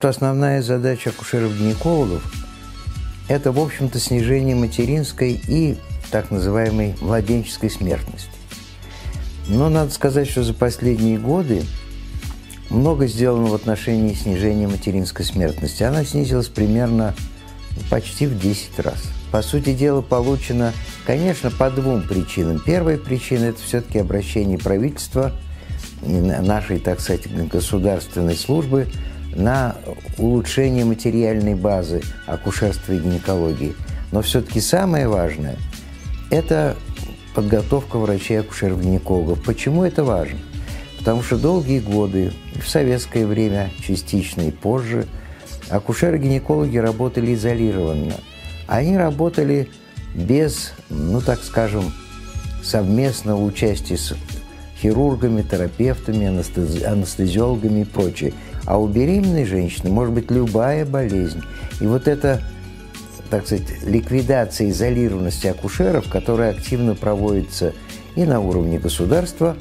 что основная задача акушеров-гинекологов – это, в общем-то, снижение материнской и так называемой младенческой смертности. Но надо сказать, что за последние годы много сделано в отношении снижения материнской смертности. Она снизилась примерно почти в 10 раз. По сути дела, получено, конечно, по двум причинам. Первая причина – это все-таки обращение правительства, нашей, так сказать, государственной службы на улучшение материальной базы акушерства и гинекологии. Но все-таки самое важное – это подготовка врачей-акушеров-гинекологов. Почему это важно? Потому что долгие годы, в советское время частично и позже, акушеры-гинекологи работали изолированно. Они работали без, ну так скажем, совместного участия с хирургами, терапевтами, анестезиологами и прочее. А у беременной женщины может быть любая болезнь. И вот это так сказать, ликвидация изолированности акушеров, которая активно проводится и на уровне государства,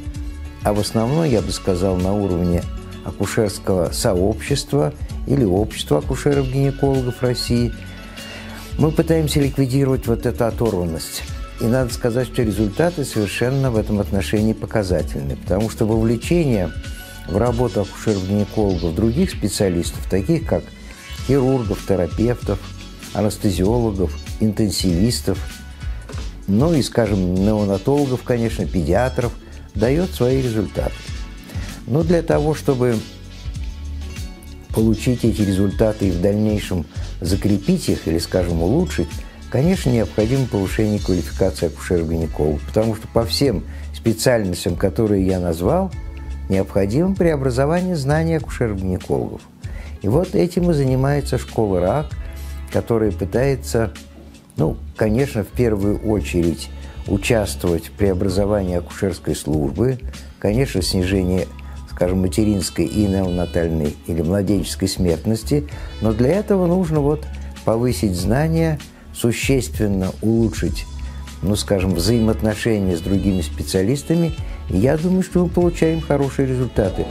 а в основном, я бы сказал, на уровне акушерского сообщества или общества акушеров-гинекологов России, мы пытаемся ликвидировать вот эту оторванность. И надо сказать, что результаты совершенно в этом отношении показательны, потому что вовлечение в работу акушеров-гинекологов других специалистов, таких как хирургов, терапевтов – анестезиологов, интенсивистов, ну и, скажем, неонатологов, конечно, педиатров, дает свои результаты. Но для того, чтобы получить эти результаты и в дальнейшем закрепить их или, скажем, улучшить, конечно, необходимо повышение квалификации акушеров-гинекологов, потому что по всем специальностям, которые я назвал, необходимо преобразование знаний акушеров-гинекологов. И вот этим и занимается школа РАК – которая пытается, ну, конечно, в первую очередь участвовать в преобразовании акушерской службы, конечно, снижение, скажем, материнской и неонатальной или младенческой смертности, но для этого нужно вот повысить знания, существенно улучшить, ну, скажем, взаимоотношения с другими специалистами, я думаю, что мы получаем хорошие результаты.